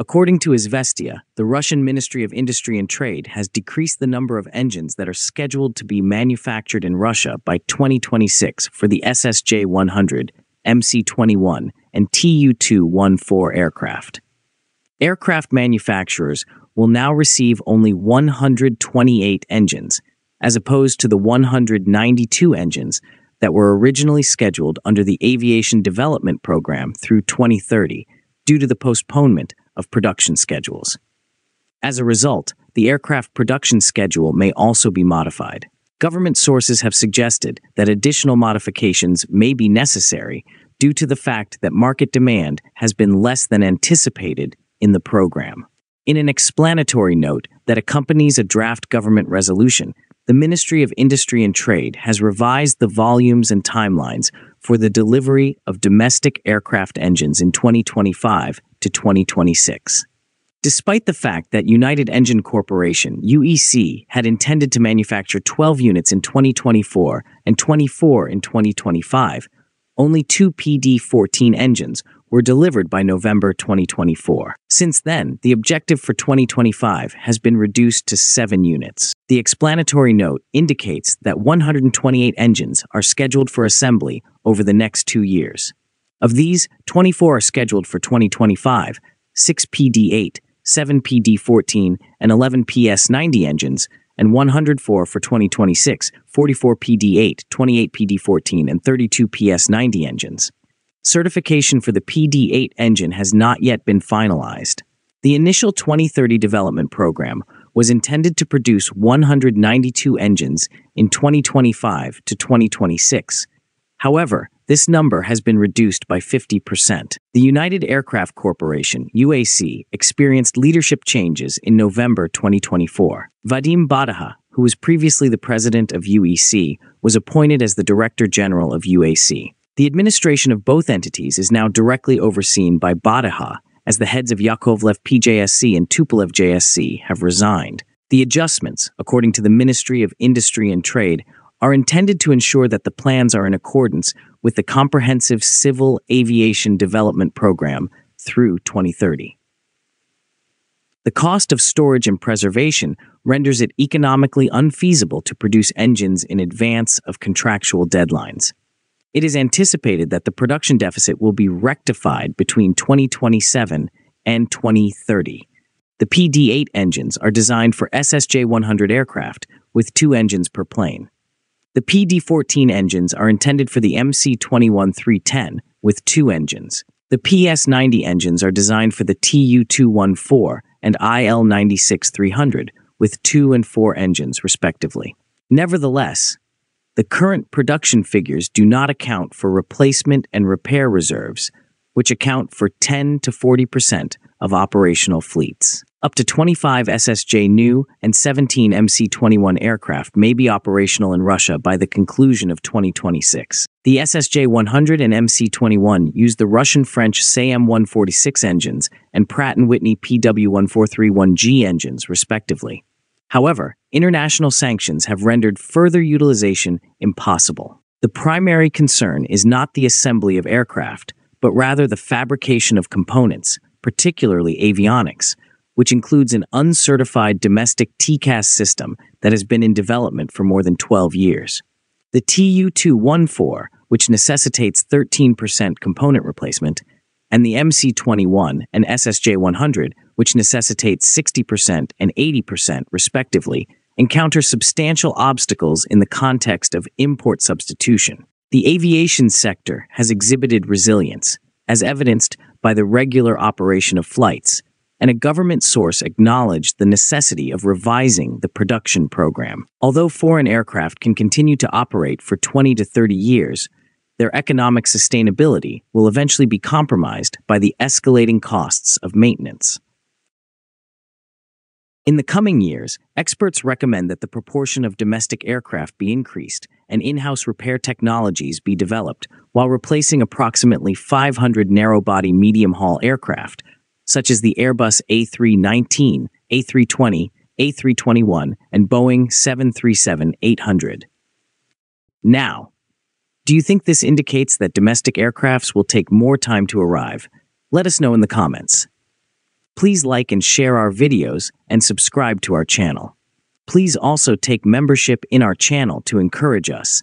According to Izvestia, the Russian Ministry of Industry and Trade has decreased the number of engines that are scheduled to be manufactured in Russia by 2026 for the SSJ 100, MC 21, and Tu 214 aircraft. Aircraft manufacturers will now receive only 128 engines, as opposed to the 192 engines that were originally scheduled under the Aviation Development Program through 2030 due to the postponement of production schedules. As a result, the aircraft production schedule may also be modified. Government sources have suggested that additional modifications may be necessary due to the fact that market demand has been less than anticipated in the program. In an explanatory note that accompanies a draft government resolution, the Ministry of Industry and Trade has revised the volumes and timelines for the delivery of domestic aircraft engines in 2025 to 2026. Despite the fact that United Engine Corporation, UEC, had intended to manufacture 12 units in 2024 and 24 in 2025, only two PD 14 engines were delivered by November 2024. Since then, the objective for 2025 has been reduced to seven units. The explanatory note indicates that 128 engines are scheduled for assembly over the next two years. Of these, 24 are scheduled for 2025, 6 PD8, 7 PD14, and 11 PS90 engines, and 104 for 2026, 44 PD8, 28 PD14, and 32 PS90 engines. Certification for the PD8 engine has not yet been finalized. The initial 2030 development program was intended to produce 192 engines in 2025 to 2026. However, this number has been reduced by 50%. The United Aircraft Corporation, UAC, experienced leadership changes in November 2024. Vadim Badeha, who was previously the president of UEC, was appointed as the director general of UAC. The administration of both entities is now directly overseen by Badeha, as the heads of Yakovlev PJSC and Tupolev JSC have resigned. The adjustments, according to the Ministry of Industry and Trade, are intended to ensure that the plans are in accordance with the Comprehensive Civil Aviation Development Program through 2030. The cost of storage and preservation renders it economically unfeasible to produce engines in advance of contractual deadlines. It is anticipated that the production deficit will be rectified between 2027 and 2030. The PD 8 engines are designed for SSJ 100 aircraft with two engines per plane. The PD 14 engines are intended for the MC 21 310 with two engines. The PS 90 engines are designed for the TU 214 and IL 96 300 with two and four engines, respectively. Nevertheless, the current production figures do not account for replacement and repair reserves, which account for 10 to 40% of operational fleets. Up to 25 SSJ new and 17 MC 21 aircraft may be operational in Russia by the conclusion of 2026. The SSJ 100 and MC 21 use the Russian French SAM 146 engines and Pratt & Whitney PW 1431G engines, respectively. However, international sanctions have rendered further utilization impossible. The primary concern is not the assembly of aircraft, but rather the fabrication of components, particularly avionics, which includes an uncertified domestic TCAS system that has been in development for more than 12 years. The TU 214, which necessitates 13% component replacement, and the MC21 and SSJ100, which necessitates 60% and 80% respectively, encounter substantial obstacles in the context of import substitution. The aviation sector has exhibited resilience, as evidenced by the regular operation of flights, and a government source acknowledged the necessity of revising the production program. Although foreign aircraft can continue to operate for 20 to 30 years, their economic sustainability will eventually be compromised by the escalating costs of maintenance. In the coming years, experts recommend that the proportion of domestic aircraft be increased and in house repair technologies be developed while replacing approximately 500 narrow body medium haul aircraft, such as the Airbus A319, A320, A321, and Boeing 737 800. Now, do you think this indicates that domestic aircrafts will take more time to arrive? Let us know in the comments. Please like and share our videos and subscribe to our channel. Please also take membership in our channel to encourage us